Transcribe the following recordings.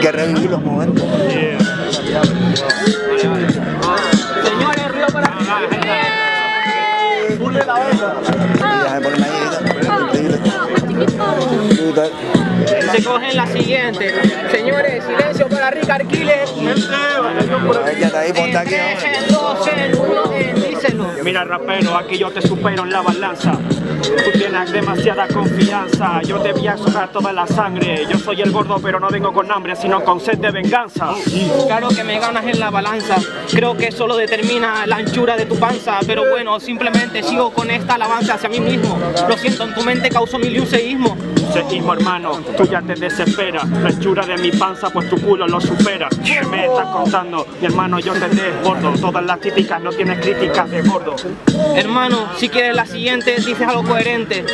Que revivir los momentos. Señores, río para se cogen la siguiente. Señores, silencio para Rick Arquiles. A ver, ya está ahí, ponte En aquí. 3, vamos. en 2, en 1, en díselo. Mira rapero, aquí yo te supero en la balanza. Tú tienes demasiada confianza. Yo te voy a sugar toda la sangre. Yo soy el gordo, pero no vengo con hambre, sino con sed de venganza. Claro que me ganas en la balanza. Creo que eso lo determina la anchura de tu panza. Pero bueno, simplemente sigo con esta alabanza hacia mí mismo. Lo siento, en tu mente causó mil y un. Seísmo, hermano, tú ya te desespera. La hechura de mi panza, pues tu culo lo supera. ¿Qué me estás contando? Mi hermano, yo te desbordo. Todas las típicas no tienes críticas de gordo. Hermano, si quieres la siguiente, dices algo coherente.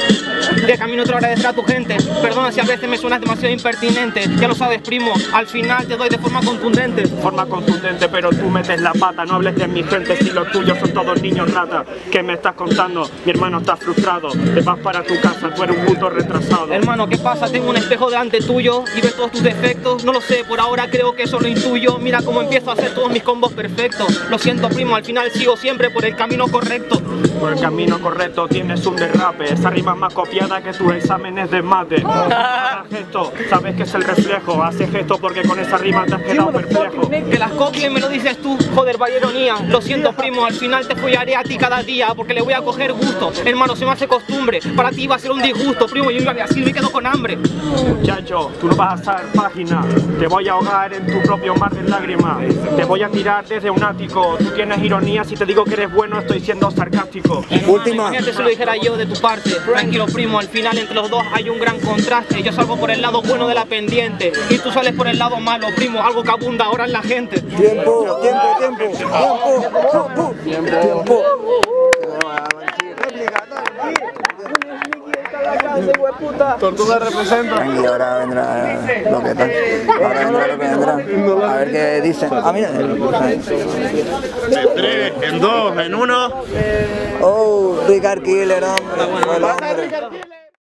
De camino te lo agradecerá a tu gente. Perdona si a veces me suenas demasiado impertinente. Ya lo sabes, primo, al final te doy de forma contundente. Forma contundente, pero tú metes la pata. No hables de mi gente si los tuyos son todos niños rata. ¿Qué me estás contando? Mi hermano está frustrado. Te vas para tu casa, tú eres un puto retrasado. Hermano, ¿qué pasa? Tengo un espejo delante tuyo y ves todos tus defectos. No lo sé, por ahora creo que eso lo intuyo. Mira cómo empiezo a hacer todos mis combos perfectos. Lo siento, primo, al final sigo siempre por el camino correcto. Por el camino correcto tienes un derrape. Esa rima es más copiada que tus exámenes de mate. Haz gesto, sabes que es el reflejo. Hace gesto porque con esa rima te has quedado perplejo. Que las copien me lo dices tú, joder, vaya ironía. Lo siento, primo, al final te follaré a ti cada día porque le voy a coger gusto. Hermano, se me hace costumbre. Para ti va a ser un disgusto, primo, yo así me quedo con hambre. Muchacho, tú no vas a hacer página. Te voy a ahogar en tu propio mar de lágrimas. Te voy a tirar desde un ático. Tú tienes ironía. Si te digo que eres bueno, estoy siendo sarcástico. Última. Imagínate si lo dijera yo de tu parte. Tranquilo, primo, al final entre los dos hay un gran contraste. Yo salgo por el lado bueno de la pendiente y tú sales por el lado malo, primo, algo que abunda ahora en la gente. Tiempo, tiempo, tiempo, tiempo, tiempo, tiempo. Tortuga representa. Tranquilo, ahora vendrá lo que está. Ahora vendrá lo que vendrá. A ver qué dice. Ah, mira. En tres, en dos, en uno. Oh, Ricard Killer, hombre.